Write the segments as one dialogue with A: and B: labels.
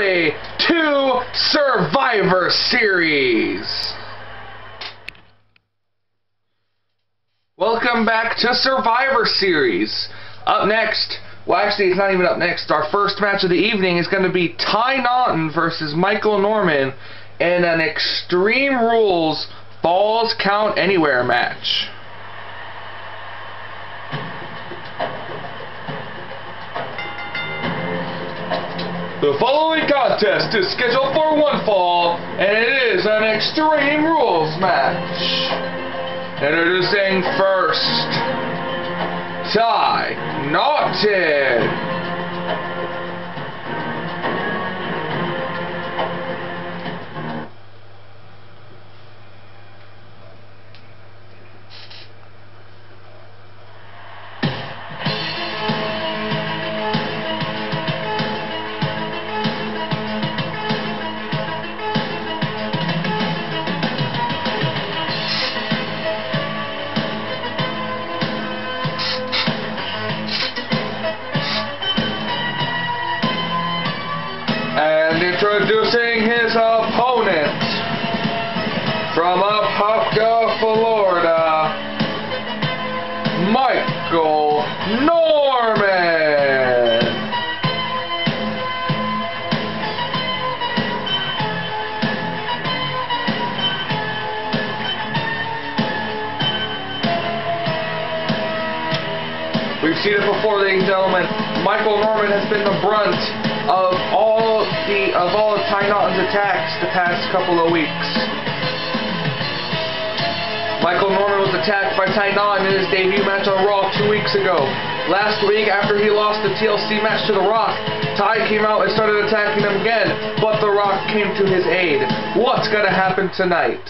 A: everybody to Survivor Series. Welcome back to Survivor Series. Up next, well actually it's not even up next, our first match of the evening is going to be Ty Naughton versus Michael Norman in an Extreme Rules Falls Count Anywhere match. The following contest is scheduled for one fall, and it is an Extreme Rules match. Introducing first, Ty Naughton. From Apopka, Florida, Michael Norman. We've seen it before, ladies and gentlemen. Michael Norman has been the brunt of all the of all of Ty Naughton's attacks the past couple of weeks. Michael Norman was attacked by Ty Naughton in his debut match on Raw two weeks ago. Last week, after he lost the TLC match to The Rock, Ty came out and started attacking him again, but The Rock came to his aid. What's gonna happen tonight?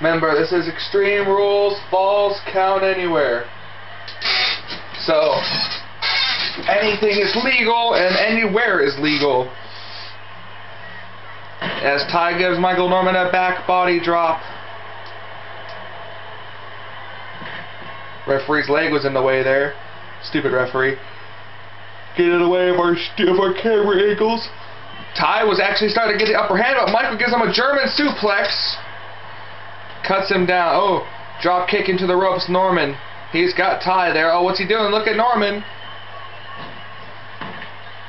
A: Remember, this is Extreme Rules, falls count anywhere. So, anything is legal and anywhere is legal. As Ty gives Michael Norman a back body drop. Referee's leg was in the way there. Stupid referee. Get in the way of our, of our camera angles. Ty was actually starting to get the upper hand, but Michael gives him a German suplex. Cuts him down. Oh, drop kick into the ropes, Norman. He's got Ty there. Oh, what's he doing? Look at Norman.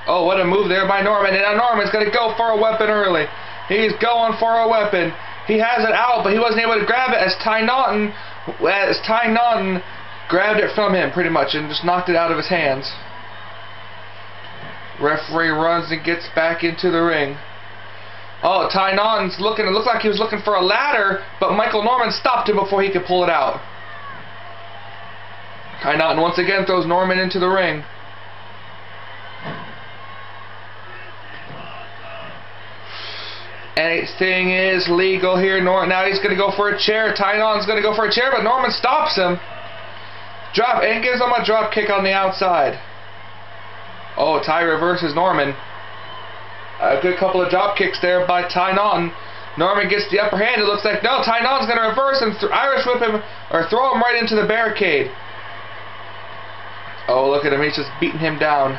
A: Oh, what a move there by Norman. And now Norman's going to go for a weapon early. He's going for a weapon. He has it out, but he wasn't able to grab it as Ty Naughton, as Ty Naughton grabbed it from him pretty much and just knocked it out of his hands. Referee runs and gets back into the ring. Oh, Ty Naughton's looking, it looked like he was looking for a ladder, but Michael Norman stopped him before he could pull it out. Ty Naughton once again throws Norman into the ring. Anything is legal here. Nor now he's going to go for a chair. Ty Naughton's going to go for a chair, but Norman stops him. Drop and gives him a drop kick on the outside. Oh, Ty reverses Norman. A good couple of drop kicks there by Ty Naughton. Norman gets the upper hand. It looks like no. Ty Naughton's going to reverse and Irish whip him or throw him right into the barricade. Oh, look at him. He's just beating him down.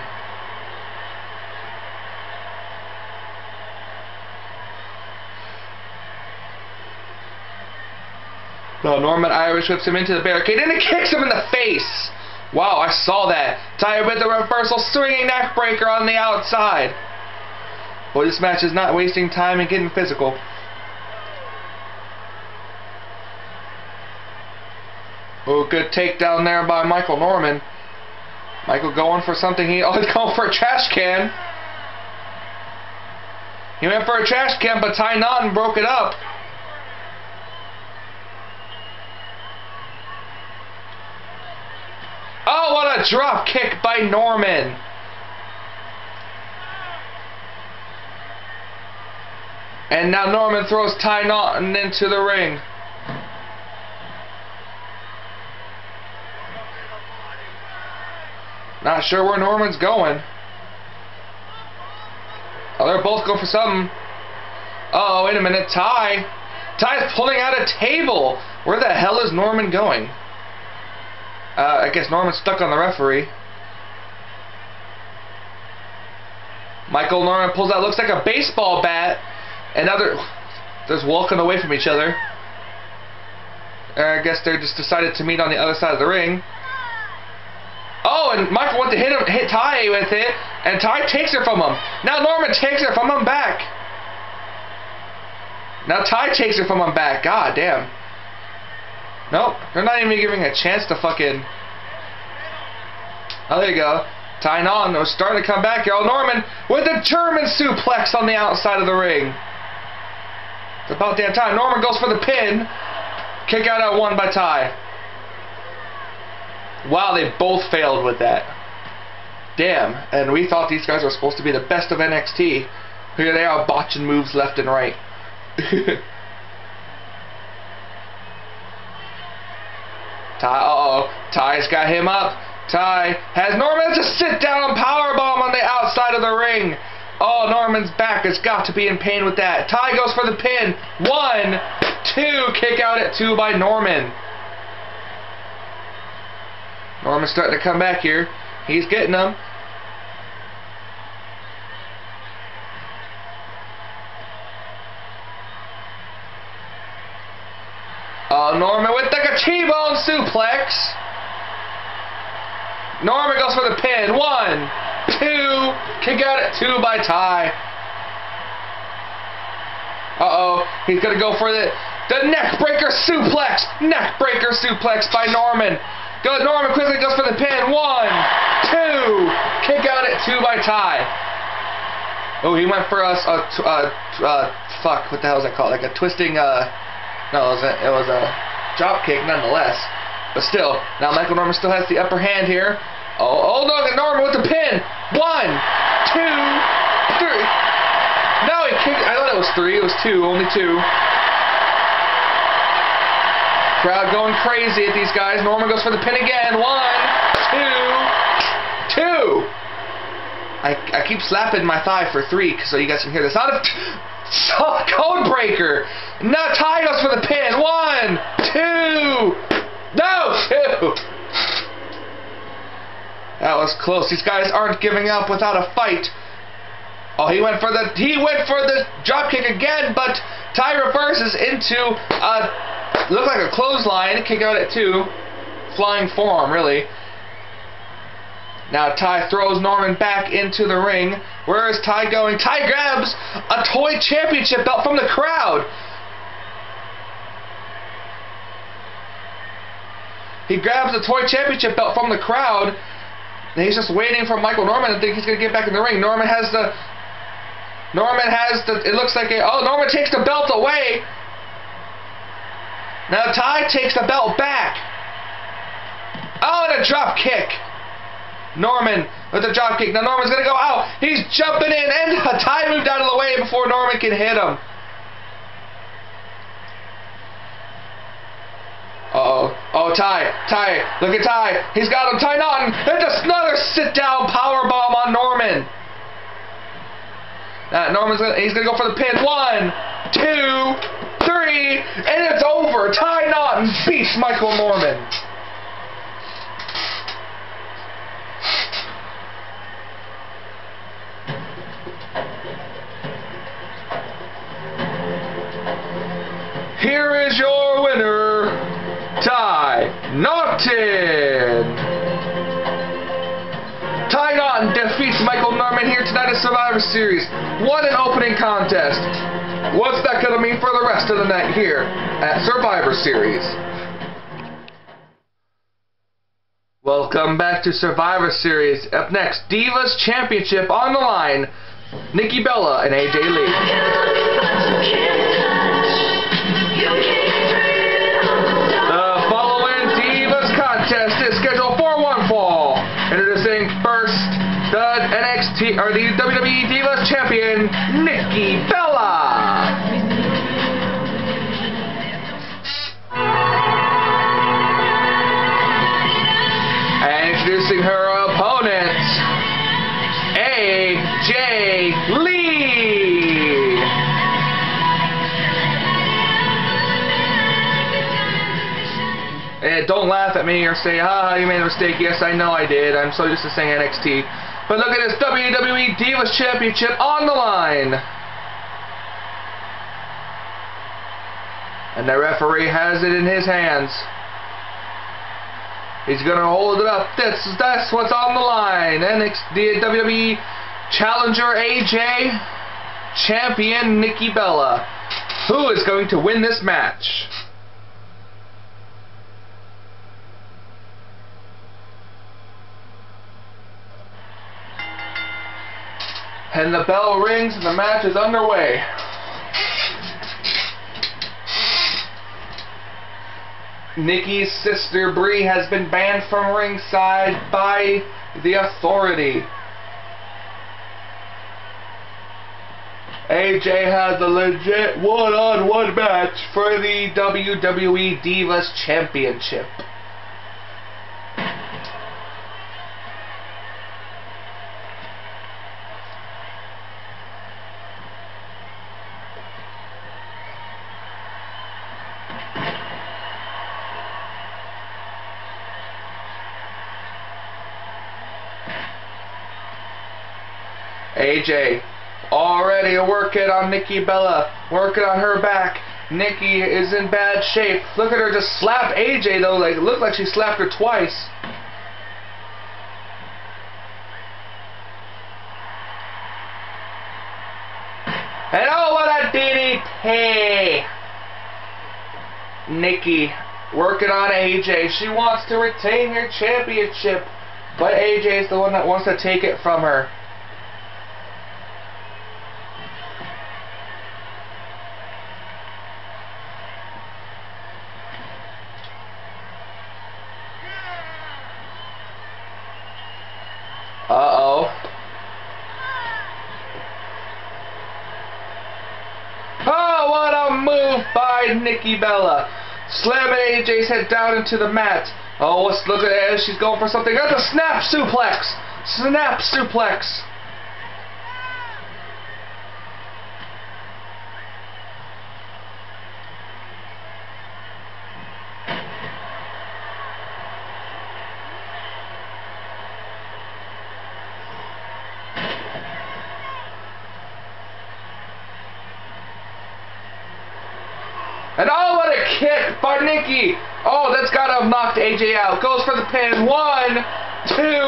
A: No, Norman Irish whips him into the barricade and it kicks him in the face. Wow, I saw that. Ty with the reversal swinging neck breaker on the outside. Boy, this match is not wasting time and getting physical. Oh, good takedown there by Michael Norman. Michael going for something. He oh, he's going for a trash can. He went for a trash can, but Ty Naughton broke it up. Oh, what a drop kick by Norman. And now Norman throws Ty Naughton into the ring. Not sure where Norman's going. Oh, they're both going for something. Uh oh, wait a minute. Ty. Ty's pulling out a table. Where the hell is Norman going? Uh, I guess Norman's stuck on the referee. Michael Norman pulls out, looks like a baseball bat. Another, they're walking away from each other. I guess they just decided to meet on the other side of the ring. Oh, and Michael went to hit him, hit Ty with it, and Ty takes it from him. Now Norman takes it from him back. Now Ty takes it from him back. God damn. Nope, they're not even giving a chance to fucking. Oh, there you go. Ty Naughton, was starting to come back here. Oh, Norman with a German suplex on the outside of the ring. It's about damn time. Norman goes for the pin. Kick out at one by Ty. Wow, they both failed with that. Damn. And we thought these guys were supposed to be the best of NXT. Here they are botching moves left and right. Ty, uh-oh. Ty's got him up. Ty has Norman to sit down power bomb on the outside of the ring. Oh, Norman's back has got to be in pain with that. Ty goes for the pin. One, two, kick out at two by Norman. Norman's starting to come back here. He's getting them. Uh, Norman with the T-bone suplex. Norman goes for the pin. One, two, kick out at two by Ty. Uh-oh, he's going to go for the, the neck breaker suplex. Neck breaker suplex by Norman. Go, Norman quickly goes for the pin. One, two, kick out at two by Ty. Oh, he went for us a, a, a, fuck, what the hell is that called? Like a twisting, uh, no, it was a, it was a drop kick nonetheless. But still, now Michael Norman still has the upper hand here. Oh, oh no, Norman with the pin. One, two, three. No, he kicked. I thought it was three. It was two. Only two. Crowd going crazy at these guys. Norman goes for the pin again. One, two, two. I, I keep slapping my thigh for three so you guys can hear this. Out of code breaker. Now Ty goes for the pin. One, two, no, two. That was close. These guys aren't giving up without a fight. Oh, he went for the he went for the drop kick again, but Ty reverses into a look like a clothesline, kick out at two, flying forearm really. Now Ty throws Norman back into the ring. Where is Ty going? Ty grabs a toy championship belt from the crowd. He grabs the toy championship belt from the crowd. And he's just waiting for Michael Norman to think he's going to get back in the ring. Norman has the... Norman has the... It looks like a... Oh, Norman takes the belt away. Now Ty takes the belt back. Oh, and a drop kick. Norman with the drop kick. Now Norman's going to go out. He's jumping in, and Ty moved out of the way before Norman can hit him. Uh-oh. Oh, Ty. Ty. Look at Ty. He's got him. Ty Naughton. And just another sit-down power bomb on Norman. Uh, Norman's gonna, he's going to go for the pin. One, two, three, and it's over. Tie Ty Naughton beats Michael Norman. Here is your winner, Ty Naughton. Ty Naughton defeats Michael Norman here tonight at Survivor Series. What an opening contest. What's that going to mean for the rest of the night here at Survivor Series? Welcome back to Survivor Series. Up next, Divas Championship on the line. Nikki Bella and AJ Lee. NXT or the WWE Divas Champion, Nikki Bella. And introducing her opponent, AJ Lee. And don't laugh at me or say, ah, you made a mistake. Yes, I know I did. I'm so used to saying NXT. But look at this WWE Divas Championship on the line. And the referee has it in his hands. He's gonna hold it up. That's that's what's on the line. NXT WWE Challenger AJ, Champion Nikki Bella. Who is going to win this match? And the bell rings and the match is underway. Nikki's sister Brie has been banned from ringside by the authority. AJ has a legit one-on-one -on -one match for the WWE Divas Championship. AJ already working on Nikki Bella, working on her back. Nikki is in bad shape. Look at her just slap AJ though, like it looked like she slapped her twice. And oh, what a DDT! Nikki working on AJ. She wants to retain her championship, but AJ is the one that wants to take it from her. by Nikki Bella. Head down into the mat. Oh, let's look at it. She's going for something. That's a snap suplex. Snap suplex. And oh, what a kick by Nikki. Oh, that's got to have knocked AJ out. Goes for the pin. One, two.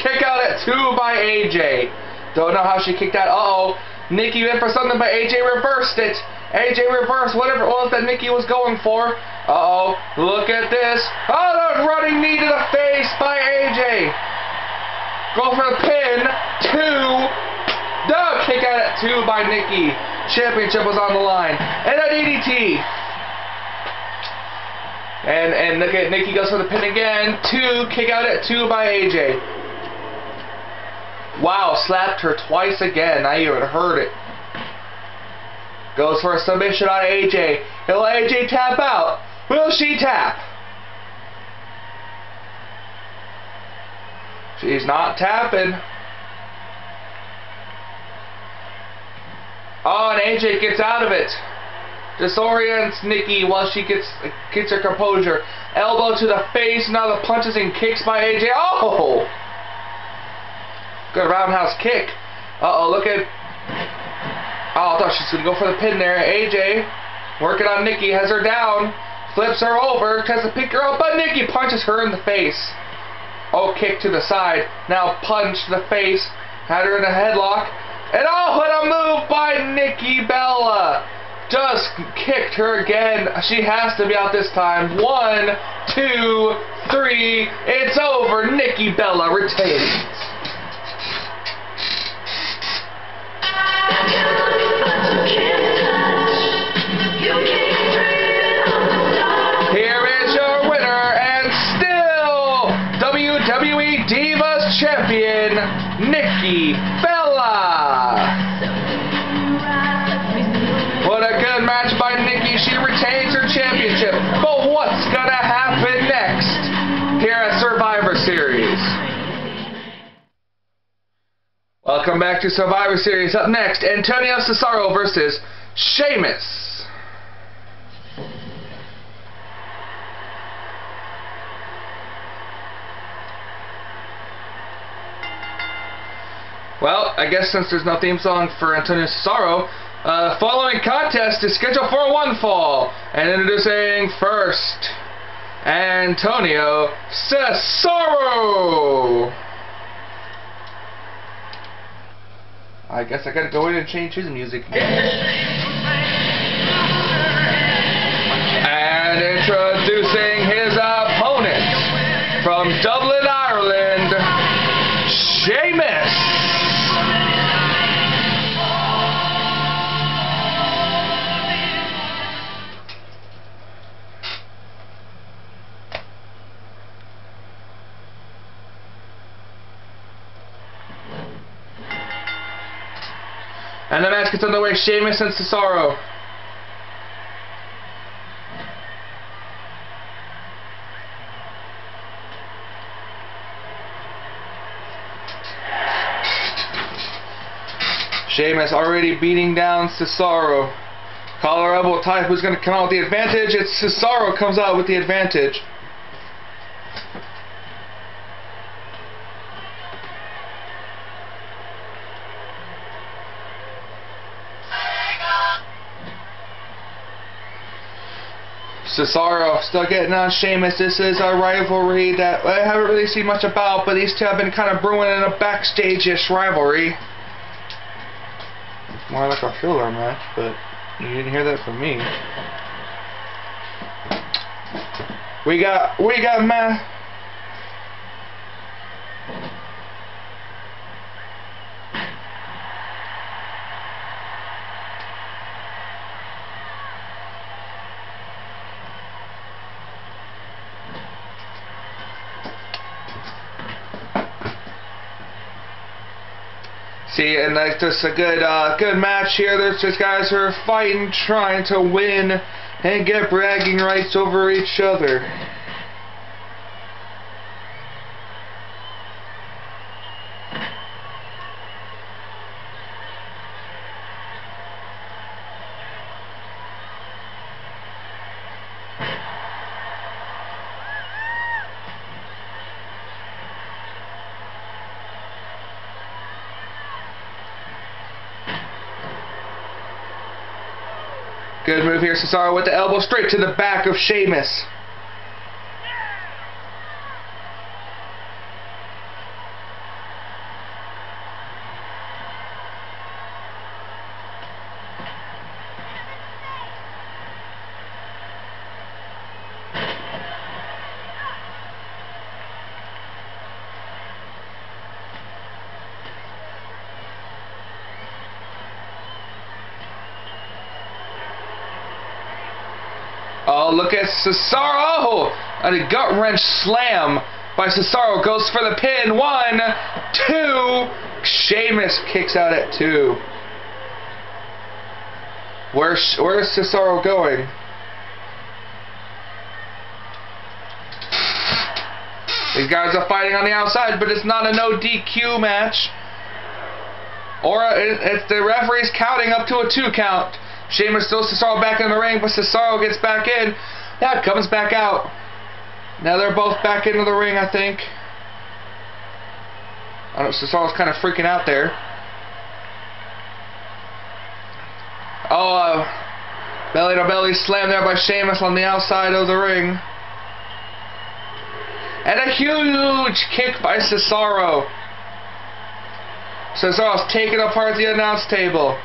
A: Kick out at two by AJ. Don't know how she kicked out. Uh-oh. Nikki went for something, but AJ reversed it. AJ reversed whatever it was that Nikki was going for. Uh-oh. Look at this. Oh, the running knee to the face by AJ. Go for the pin. Two. No, kick out at two by Nikki. Championship was on the line. And a DDT. And and look at Nikki goes for the pin again. Two, kick out at two by AJ. Wow, slapped her twice again. I even heard it. Goes for a submission on AJ. Will AJ tap out? Will she tap? She's not tapping. Oh, and AJ gets out of it. Disorients Nikki while she gets gets her composure. Elbow to the face. Now the punches and kicks by AJ. Oh! Good roundhouse kick. Uh-oh, look at... Oh, I thought she was going to go for the pin there. AJ working on Nikki. Has her down. Flips her over. Tries to pick her up, but Nikki punches her in the face. Oh, kick to the side. Now punch to the face. Had her in a headlock. And oh, what a move by Nikki Bella just kicked her again. She has to be out this time. One, two, three. It's over. Nikki Bella retains. Welcome back to Survivor Series. Up next, Antonio Cesaro versus Sheamus. Well, I guess since there's no theme song for Antonio Cesaro, uh, following contest is scheduled for one fall. And introducing first, Antonio Cesaro. I guess I gotta go in and change his music. And the match gets underway, Sheamus and Cesaro. Sheamus already beating down Cesaro. Collar elbow type who's going to come out with the advantage. It's Cesaro comes out with the advantage. Cesaro still getting on Sheamus. This is a rivalry that I haven't really seen much about, but these two have been kind of brewing in a backstage-ish rivalry. More like a filler match, but you didn't hear that from me. We got, we got Matt. See, and like just a good, uh, good match here. There's just guys who are fighting, trying to win, and get bragging rights over each other. Good move here, Cesaro with the elbow straight to the back of Sheamus. Cesaro! And a gut wrench slam by Cesaro goes for the pin. One, two. Sheamus kicks out at two. Where's Where's Cesaro going? These guys are fighting on the outside, but it's not a no DQ match. Or it's the referee's counting up to a two count. Sheamus throws Cesaro back in the ring, but Cesaro gets back in. Yeah, comes back out. Now they're both back into the ring, I think. I don't know, Cesaro's kind of freaking out there. Oh, uh, belly to belly slam there by Sheamus on the outside of the ring. And a huge kick by Cesaro. Cesaro's taking apart the announce table.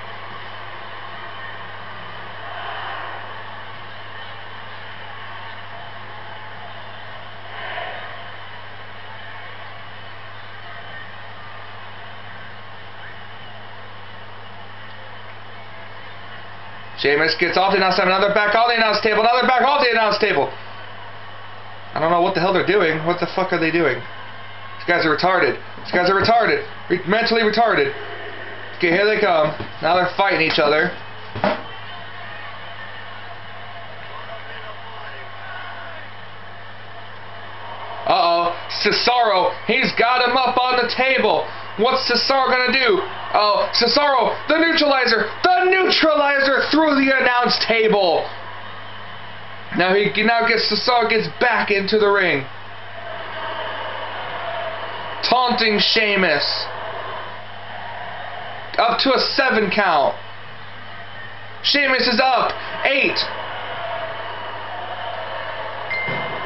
A: Sheamus gets off the announce table, another back on the announce table, another back off the announce table. I don't know what the hell they're doing. What the fuck are they doing? These guys are retarded. These guys are retarded. Re mentally retarded. Okay, here they come. Now they're fighting each other. Uh-oh. Cesaro, he's got him up on the table. What's Cesaro gonna do? Oh, Cesaro, the neutralizer, the neutralizer through the announce table. Now he now gets Cesaro gets back into the ring, taunting Sheamus. up to a seven count. Sheamus is up. Eight.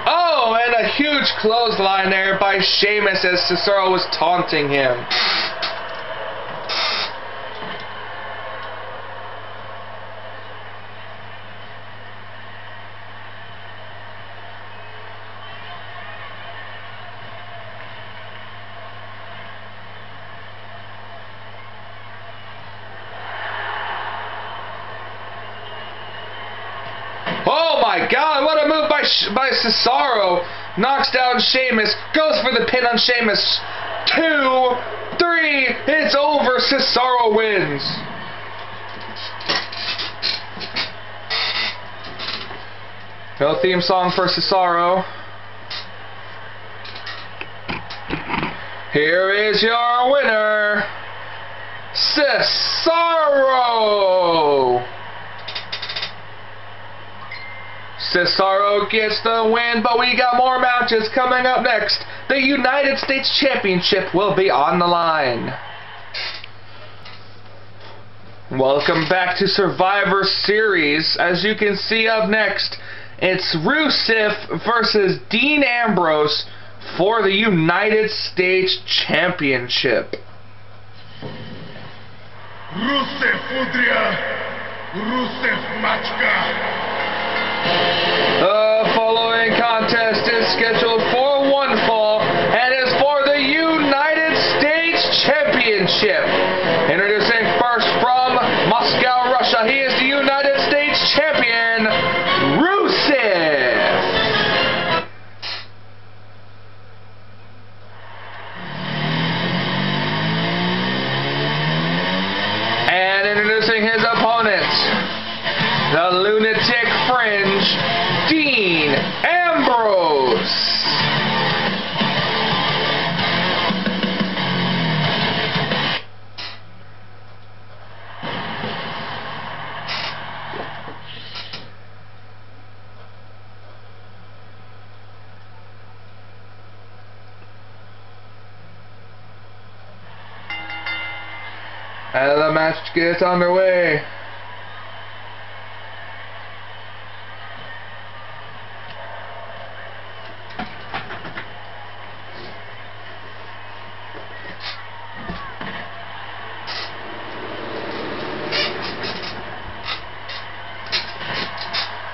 A: Oh, and a huge clothesline there by Sheamus as Cesaro was taunting him. Oh my god, what a move by, Cesaro. Knocks down Sheamus, goes for the pin on Sheamus. Two, three, it's over. Cesaro wins. No theme song for Cesaro. Here is your winner, Cesaro. Cesaro gets the win, but we got more matches coming up next. The United States Championship will be on the line. Welcome back to Survivor Series. As you can see up next, it's Rusev versus Dean Ambrose for the United States Championship.
B: Rusev Udria, Rusev Machka.
A: The following contest is scheduled for one fall and is for the United States Championship. Match gets underway.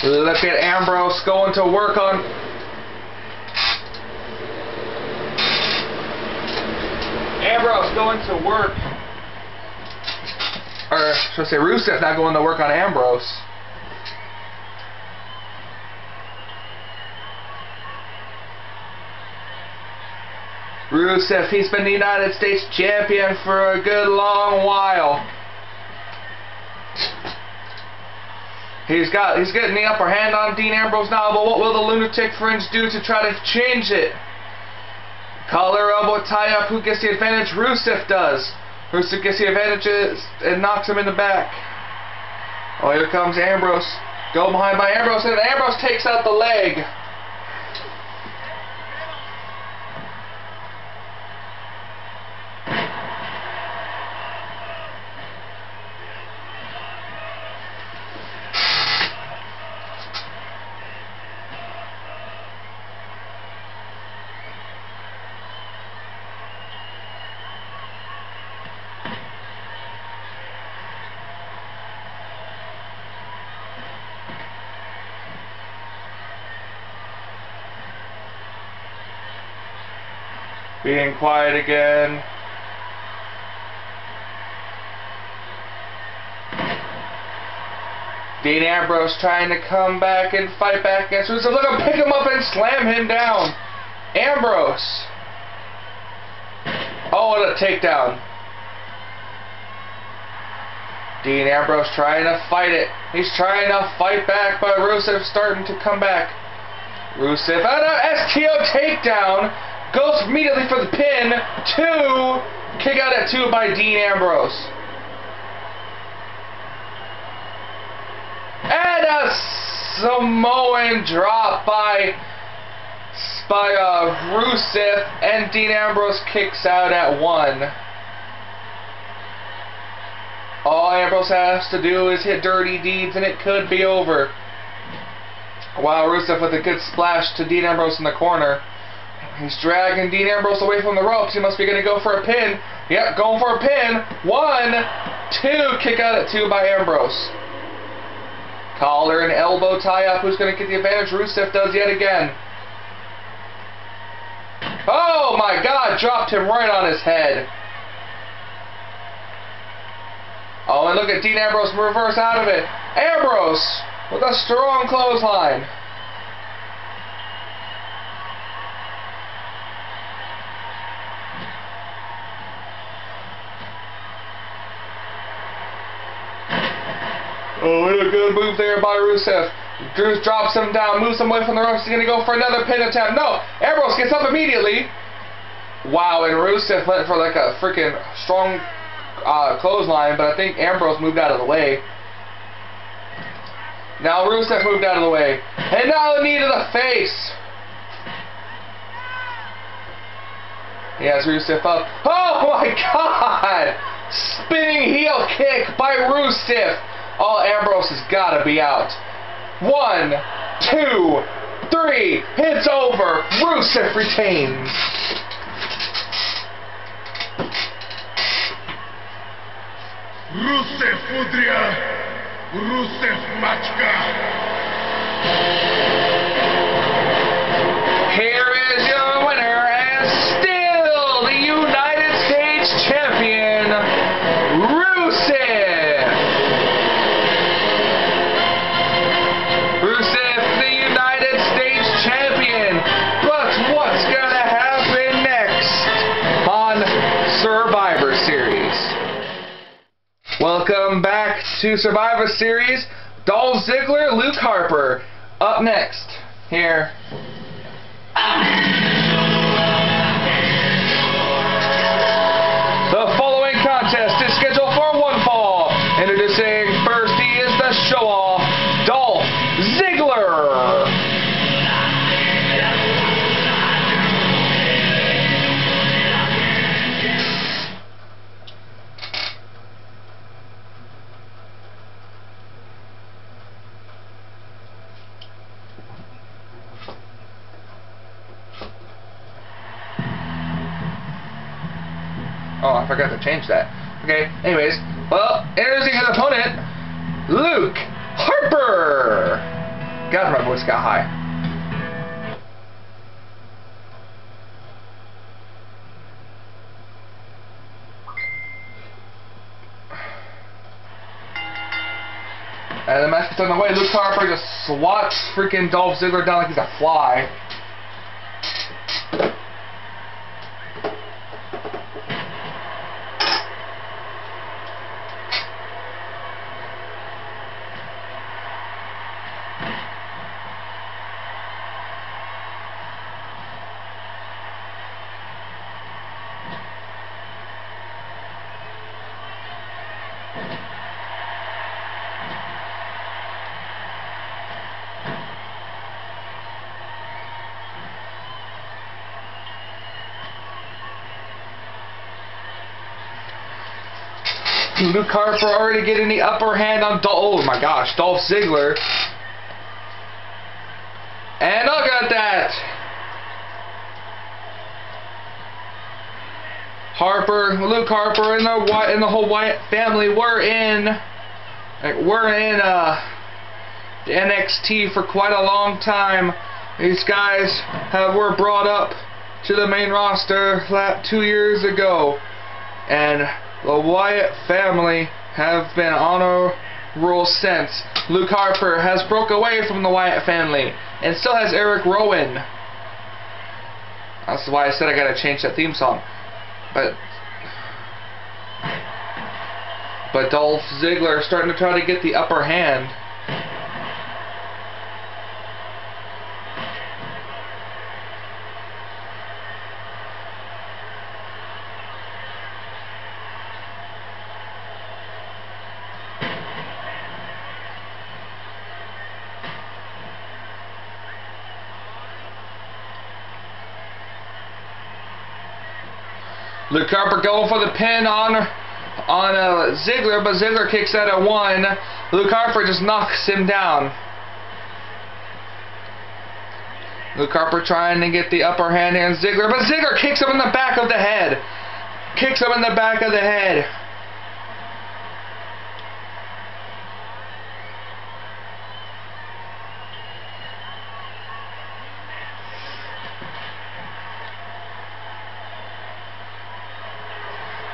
A: Look at Ambrose going to work on. Ambrose going to work. Or, should I say, Rusev not going to work on Ambrose. Rusev, he's been the United States champion for a good long while. He's got he's getting the upper hand on Dean Ambrose now, but what will the lunatic fringe do to try to change it? Collar elbow tie up, who gets the advantage? Rusev does. Rusev gets the advantage and knocks him in the back. Oh, here comes Ambrose. Go behind by Ambrose, and Ambrose takes out the leg. Being quiet again. Dean Ambrose trying to come back and fight back against Rusev. Look him pick him up and slam him down. Ambrose. Oh, what a takedown. Dean Ambrose trying to fight it. He's trying to fight back, but Rusev starting to come back. Rusev, and a STO takedown. Goes immediately for the pin. Two. Kick out at two by Dean Ambrose. And a Samoan drop by, by uh, Rusev. And Dean Ambrose kicks out at one. All Ambrose has to do is hit dirty deeds and it could be over. Wow, Rusev with a good splash to Dean Ambrose in the corner. He's dragging Dean Ambrose away from the ropes. He must be going to go for a pin. Yep, going for a pin. One, two, kick out at two by Ambrose. Collar and elbow tie up. Who's going to get the advantage? Rusev does yet again. Oh my god, dropped him right on his head. Oh, and look at Dean Ambrose reverse out of it. Ambrose with a strong clothesline. Oh, what a good move there by Rusev. Drews drops him down, moves him away from the ropes. He's going to go for another pin attempt. No, Ambrose gets up immediately. Wow, and Rusev went for like a freaking strong uh, clothesline, but I think Ambrose moved out of the way. Now Rusev moved out of the way. And now the knee to the face. He has Rusev up. Oh my god! Spinning heel kick by Rusev. Oh, Ambrose has got to be out. One, two, three. It's over. Rusev retains.
B: Rusev Udria, Rusev Machka.
A: To Survivor Series. Dolph Ziggler, Luke Harper. Up next, here forgot to change that. Okay, anyways, well, introducing his opponent, Luke Harper. God, my voice got high. And the match gets underway. Luke Harper just swats freaking Dolph Ziggler down like he's a fly. Luke Harper already getting the upper hand on Dolph. Oh my gosh, Dolph Ziggler. And look at that. Harper, Luke Harper, and the Wyatt, and the whole Wyatt family were in, were in uh, NXT for quite a long time. These guys have were brought up to the main roster two years ago, and the Wyatt family have been on a roll since. Luke Harper has broke away from the Wyatt family and still has Eric Rowan. That's why I said I gotta change that theme song. But but Dolph Ziggler starting to try to get the upper hand. Luke Harper going for the pin on on uh, Ziggler, but Ziggler kicks out at one. Luke Harper just knocks him down. Luke Harper trying to get the upper hand on Ziggler, but Ziggler kicks him in the back of the head. Kicks him in the back of the head.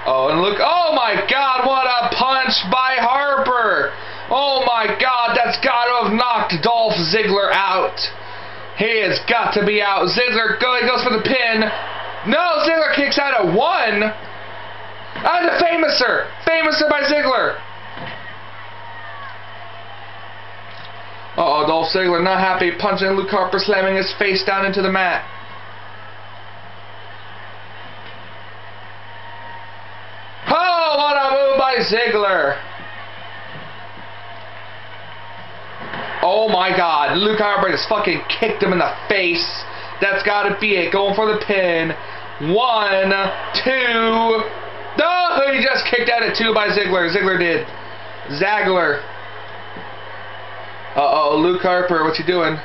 A: Oh, and look, oh my god, what a punch by Harper! Oh my god, that's got to have knocked Dolph Ziggler out. He has got to be out. Ziggler go, goes for the pin. No, Ziggler kicks out at one. And the Fameasser! Fameasser by Ziggler! Uh-oh, Dolph Ziggler not happy, punching Luke Harper, slamming his face down into the mat. Oh, what a move by Ziggler! Oh my god, Luke Harper just fucking kicked him in the face. That's gotta be it. Going for the pin. One, two. No, he just kicked out at two by Ziggler. Ziggler did. Zagler. Uh-oh, Luke Harper, what you doing?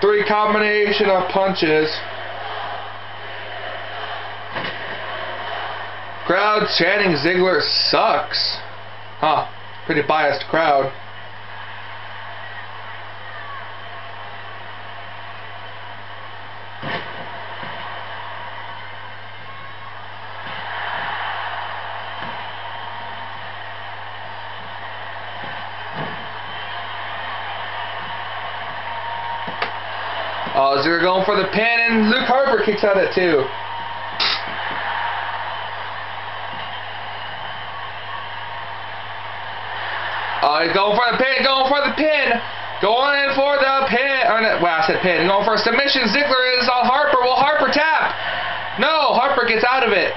A: Three combination of punches. Crowd chanting Ziggler sucks. Huh. Pretty biased crowd. Uh, oh, Ziggler going for the pin, and Luke Harper kicks out at two. Uh, oh, he's going for the pin, going for the pin. Going for the pin. Or, well, I said pin. Going for a submission. Ziggler is on Harper. Will Harper tap? No, Harper gets out of it.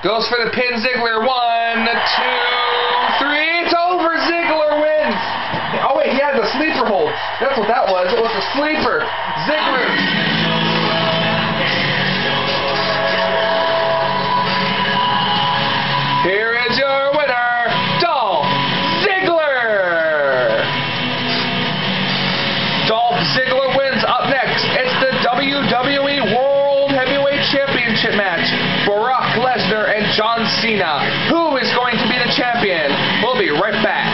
A: Goes for the pin. Ziggler. One, two, three. It's over. Ziggler wins. Oh, wait, he had the sleeper hold. That's what that was. It was the sleeper. Ziggler. Cena. Who is going to be the champion? We'll be right back.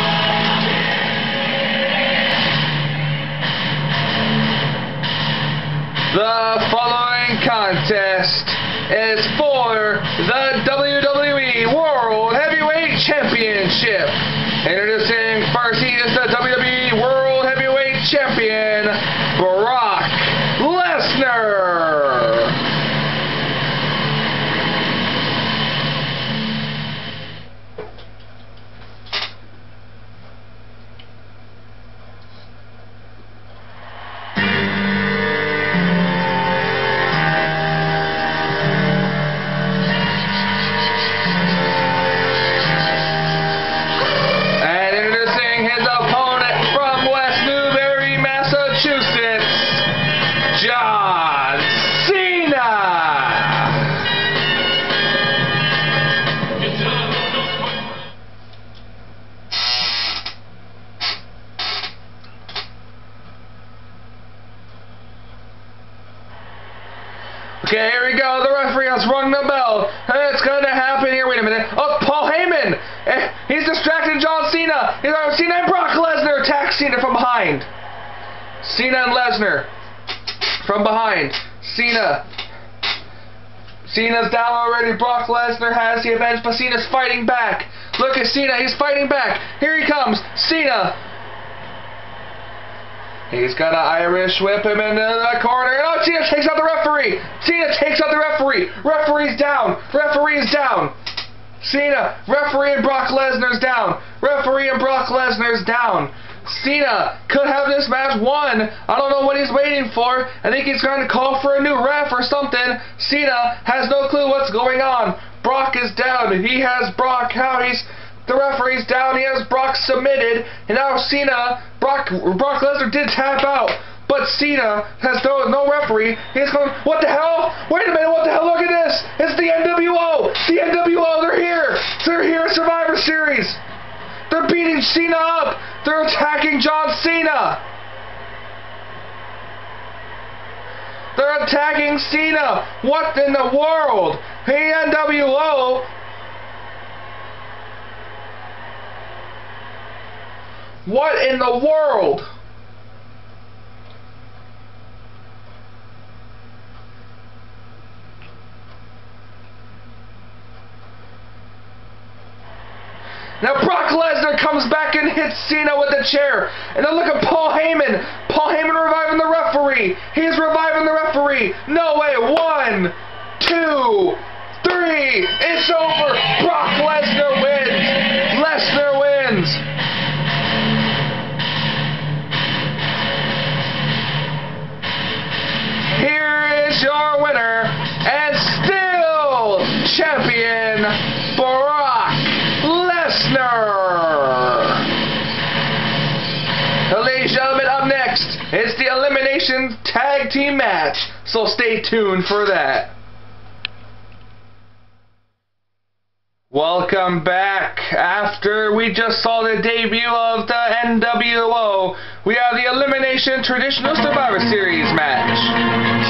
A: The following contest is for the WWE World Heavyweight Championship. Introducing first, Cena from behind. Cena and Lesnar from behind. Cena. Cena's down already. Brock Lesnar has the advantage, but Cena's fighting back. Look at Cena. He's fighting back. Here he comes. Cena. He's got an Irish whip him into the corner. Oh, Cena takes out the referee. Cena takes out the referee. Referee's down. Referee's down. Cena, referee and Brock Lesnar's down. Referee and Brock Lesnar's down. Cena could have this match won. I don't know what he's waiting for. I think he's going to call for a new ref or something. Cena has no clue what's going on. Brock is down. He has Brock. How he's the referee's down. He has Brock submitted. And now Cena, Brock, Brock Lesnar did tap out. But Cena has no, no referee. He's going, what the hell? Wait a minute, what the hell? Look at this. It's the NWO. The NWO, they're here. They're here Survivor Series. They're beating Cena up. They're attacking John Cena. They're attacking Cena. What in the world? Hey, NWO. What in the world? Now Brock Lesnar comes back and hits Cena with the chair. And then look at Paul Heyman. Paul Heyman reviving the referee. He's reviving the referee. No way. One, two, three. It's over. So stay tuned for that. Welcome back. After we just saw the debut of the NWO, we have the Elimination Traditional Survivor Series match.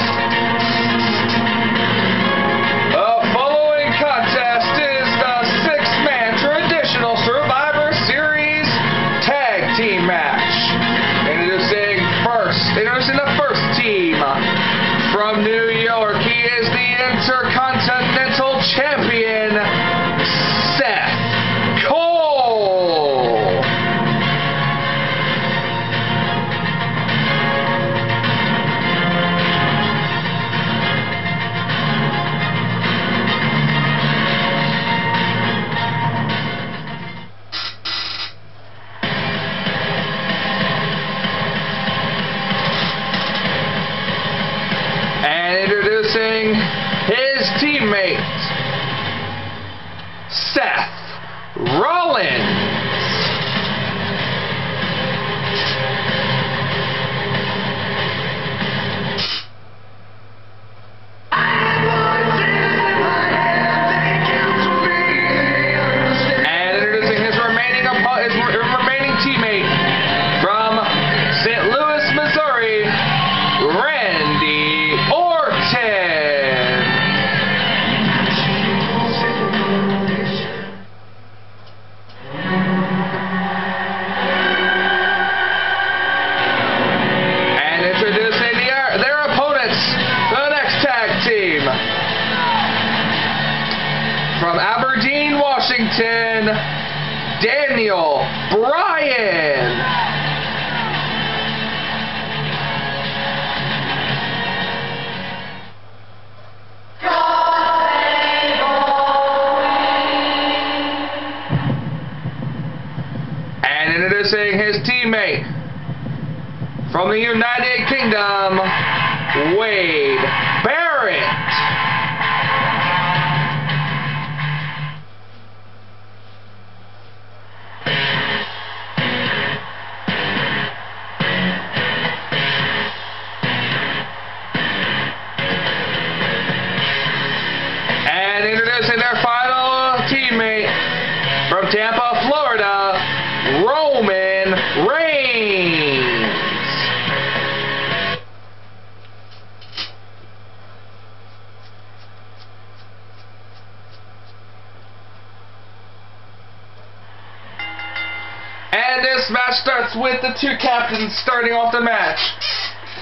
A: This match starts with the two captains starting off the match.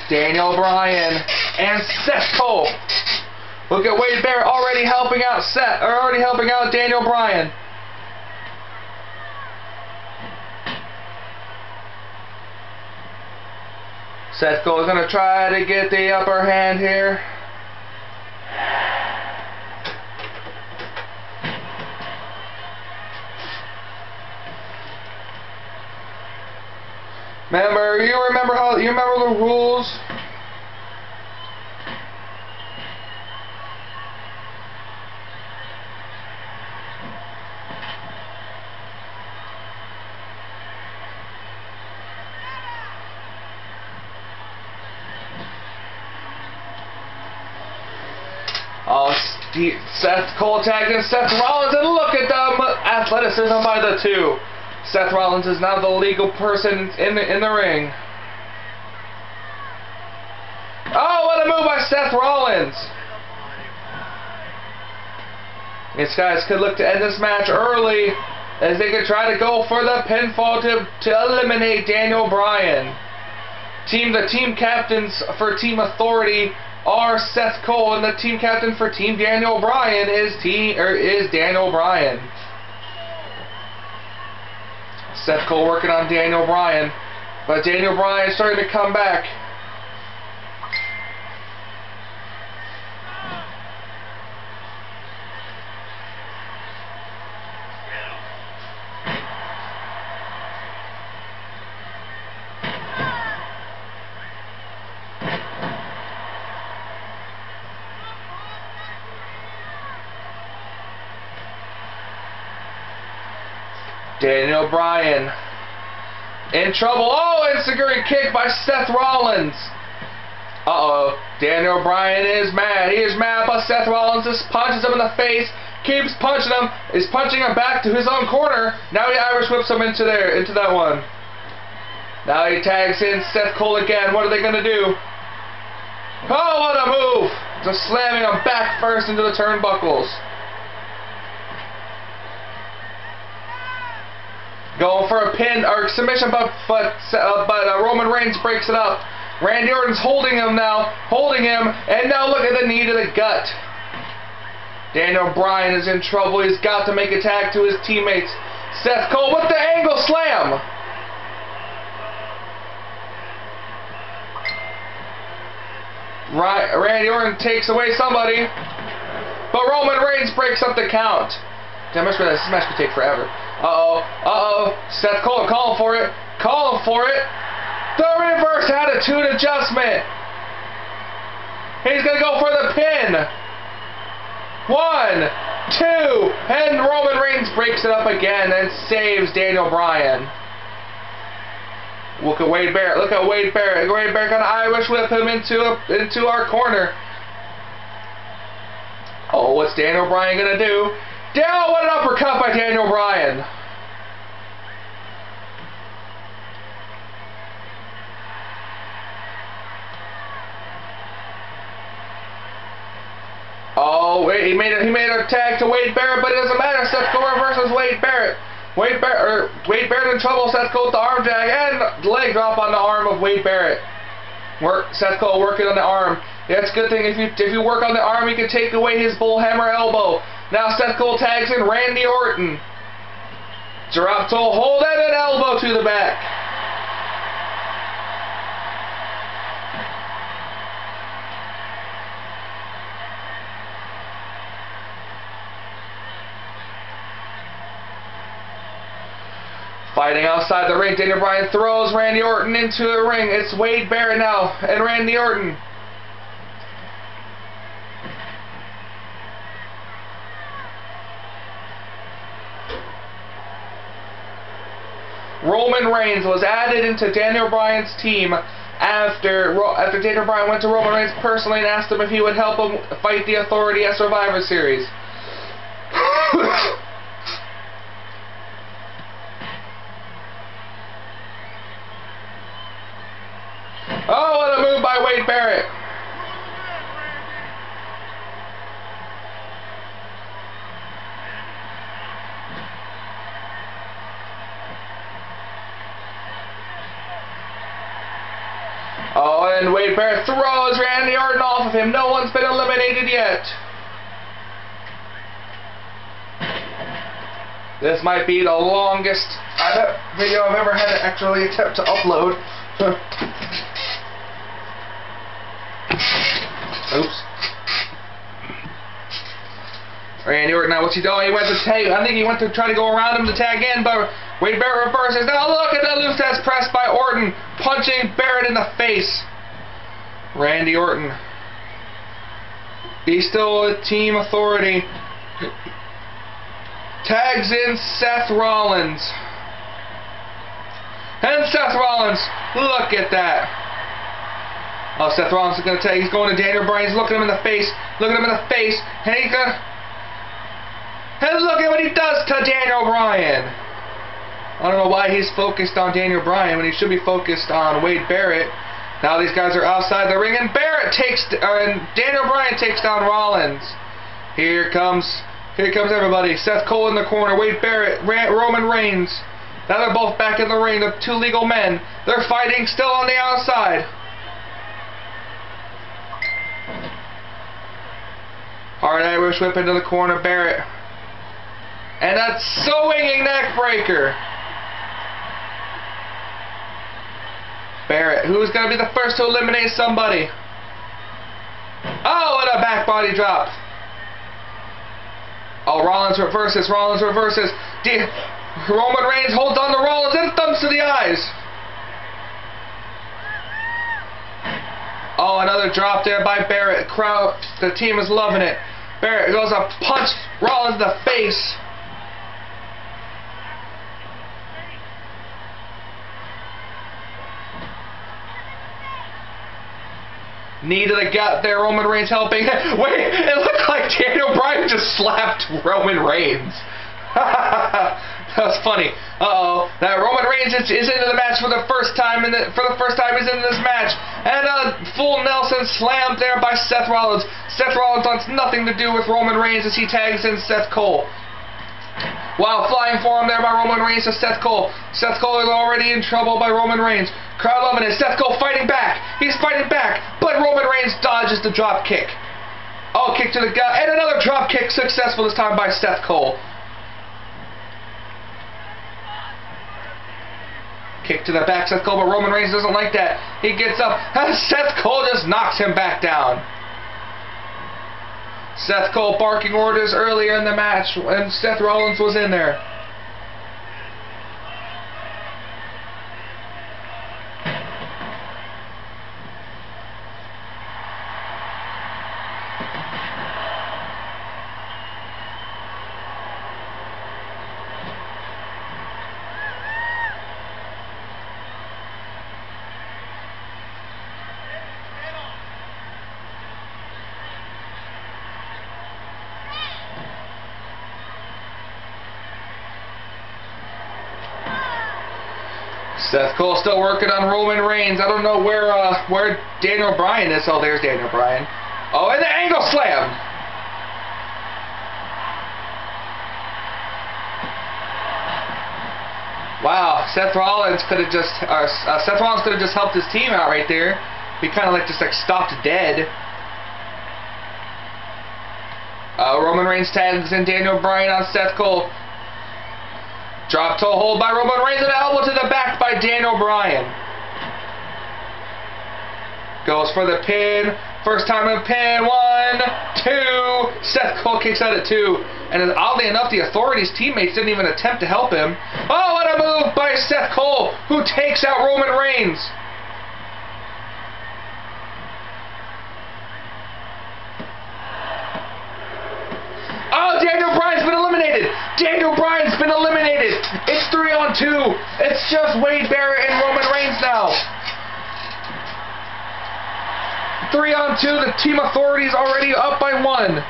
A: Daniel Bryan and Seth Cole. Look at Wade Barrett already helping out Seth, or already helping out Daniel Bryan. Seth Cole is going to try to get the upper hand here. Remember, you remember how, you remember the rules? Oh, Seth Cole tagged in Seth Rollins, and look at the athleticism by the two. Seth Rollins is now the legal person in the, in the ring. Oh, what a move by Seth Rollins! These guys could look to end this match early as they could try to go for the pinfall to, to eliminate Daniel Bryan. Team the team captains for Team Authority are Seth Cole, and the team captain for Team Daniel Bryan is team or is Daniel Bryan. Seth Cole working on Daniel Bryan, but Daniel Bryan is starting to come back. Daniel Bryan in trouble. Oh, Enzuigiri kick by Seth Rollins. Uh-oh. Daniel Bryan is mad. He is mad, but Seth Rollins just punches him in the face, keeps punching him, is punching him back to his own corner. Now he Irish whips him into there, into that one. Now he tags in Seth Cole again. What are they going to do? Oh, what a move! Just slamming him back first into the turnbuckles. Going for a pin or submission, but but uh, but uh, Roman Reigns breaks it up. Randy Orton's holding him now, holding him, and now look at the knee to the gut. Daniel Bryan is in trouble. He's got to make a tag to his teammates. Seth Cole with the angle slam. Right, Randy Orton takes away somebody, but Roman Reigns breaks up the count. Damn, this match could take forever. Uh-oh. Uh-oh. Seth Cole calling for it. Calling for it. The reverse attitude adjustment. He's going to go for the pin. One, two, and Roman Reigns breaks it up again and saves Daniel Bryan. Look at Wade Barrett. Look at Wade Barrett. Wade Barrett gonna Irish whip him into a, into our corner. Oh, what's Daniel Bryan gonna do? Down, what an uppercut by Daniel Bryan. Oh, wait, he made a, he made a tag to Wade Barrett, but it doesn't matter. Seth Cole versus Wade Barrett. Wade Barrett, Wade Barrett in trouble. Seth Cole with the arm drag and leg drop on the arm of Wade Barrett. Work, Seth Cole working on the arm. It's a good thing if you if you work on the arm, you can take away his bullhammer elbow. Now Seth Cole tags in Randy Orton. Drop toe hold and an elbow to the back. Fighting outside the ring, Daniel Bryan throws Randy Orton into the ring. It's Wade Barrett now and Randy Orton. Roman Reigns was added into Daniel Bryan's team after after Daniel Bryan went to Roman Reigns personally and asked him if he would help him fight the Authority at Survivor Series. oh, what a move by Wade Barrett. Oh, and Wade Barrett throws Randy Orton off of him. No one's been eliminated yet. This might be the longest video I've ever had to actually attempt to upload. Oops. Randy Orton, now what's he doing? He went to tag. I think he went to try to go around him to tag in, but Wade Barrett reverses. Now look at the Lou Thesz press by Orton, punching Barrett in the face. Randy Orton. He's still a team authority. Tags in Seth Rollins. And Seth Rollins, look at that. Oh, Seth Rollins is going to tell you he's going to Daniel Bryan. He's looking him in the face, looking him in the face, and he's going to. And look at what he does to Daniel Bryan. I don't know why he's focused on Daniel Bryan when he should be focused on Wade Barrett. Now these guys are outside the ring, and Barrett takes, uh, and Daniel Bryan takes down Rollins. Here comes, here comes everybody. Seth Cole in the corner, Wade Barrett, Roman Reigns. Now they're both back in the ring, the two legal men. They're fighting still on the outside. Hard Irish whip into the corner, Barrett. And that swinging neck breaker. Barrett, who's going to be the first to eliminate somebody? Oh, and a back body drop. Oh, Rollins reverses, Rollins reverses. D Roman Reigns holds on to Rollins and thumbs to the eyes. Oh, another drop there by Barrett. Crowd, the team is loving it. Barrett goes up, punch Rollins in the face. To the gut there, Roman Reigns helping. Wait, it looked like Daniel Bryan just slapped Roman Reigns. that was funny. Uh-oh. That Roman Reigns is, is, into the match for the first time in the for the first time he's in this match. And a full Nelson slam there by Seth Rollins. Seth Rollins wants nothing to do with Roman Reigns as he tags in Seth Cole. Wow, flying for him there by Roman Reigns to Seth Cole. Seth Cole is already in trouble by Roman Reigns. Crowd loving it. Seth Cole fighting back. He's fighting back, but Roman Reigns dodges the drop kick. Oh, kick to the gut, and another drop kick successful this time by Seth Cole. Kick to the back, Seth Cole, but Roman Reigns doesn't like that. He gets up, and Seth Cole just knocks him back down. Seth Cole barking orders earlier in the match, and Seth Rollins was in there. Seth Cole still working on Roman Reigns. I don't know where uh, where Daniel Bryan is. Oh, there's Daniel Bryan. Oh, and the angle slam. Wow, Seth Rollins could have just, uh, uh, Seth Rollins could have just helped his team out right there. He kind of like just like stopped dead. Uh, Roman Reigns tags in Daniel Bryan on Seth Cole. Drop toe hold by Roman Reigns and elbow to the back by Daniel Bryan. Goes for the pin. First time in pin. One, two. Seth Cole kicks out at two. And oddly enough, the authorities' teammates didn't even attempt to help him. Oh, what a move by Seth Cole, who takes out Roman Reigns. Oh, Daniel Bryan's been eliminated. Daniel Bryan's been eliminated. Two. It's just Wade Barrett and Roman Reigns now. Three on two. The team authorities already up by one.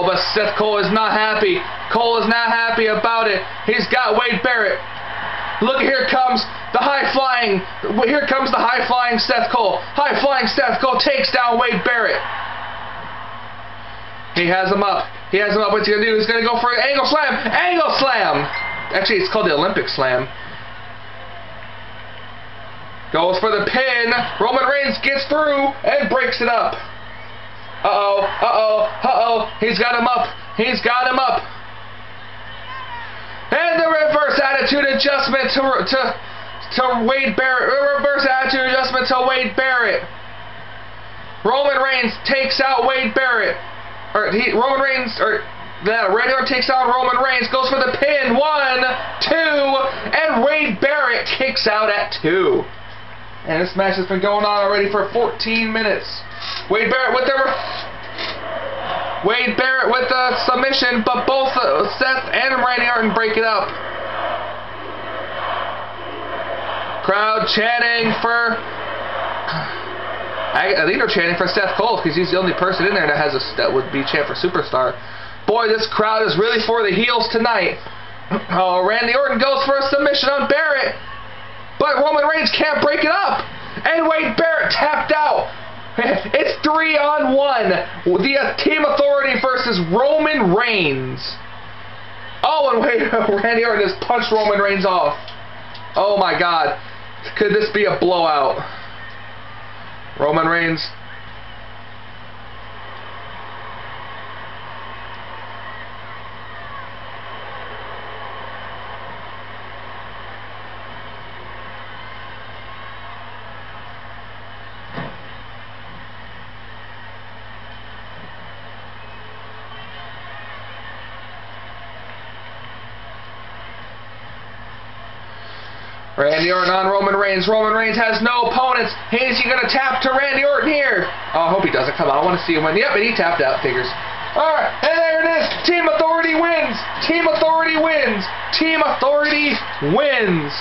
A: Oh, but Seth Cole is not happy. Cole is not happy about it. He's got Wade Barrett. Look, here comes the high flying. Here comes the high flying Seth Cole. High flying Seth Cole takes down Wade Barrett. He has him up. He has him up. What's he gonna do? He's gonna go for an angle slam. Angle slam. Actually, it's called the Olympic slam. Goes for the pin. Roman Reigns gets through and breaks it up. Uh-oh, uh-oh, uh-oh. He's got him up. He's got him up. And the reverse attitude adjustment to, to, to Wade Barrett. Reverse attitude adjustment to Wade Barrett. Roman Reigns takes out Wade Barrett. Or he, Roman Reigns, or that Randy Orton takes out Roman Reigns, goes for the pin. One, two, and Wade Barrett kicks out at two. And this match has been going on already for 14 minutes. Wade Barrett with the Wade Barrett with the submission, but both uh, Seth and Randy Orton break it up. Crowd chanting for. I, I think they're chanting for Seth Cole because he's the only person in there that has a that would be chant for superstar. Boy, this crowd is really for the heels tonight. Oh, Randy Orton goes for a submission on Barrett, but Roman Reigns can't break it up, and Wade Barrett tapped out. It's three on one. The uh, Team Authority versus Roman Reigns. Oh, and wait, Randy Orton has punched Roman Reigns off. Oh my God. Could this be a blowout? Roman Reigns. Randy Orton on Roman Reigns. Roman Reigns has no opponents. Is he going to tap to Randy Orton here? Oh, I hope he doesn't. Come on, I want to see him win. Yep, and he tapped out. Figures. All right, and there it is. Team Authority wins. Team Authority wins. Team Authority wins.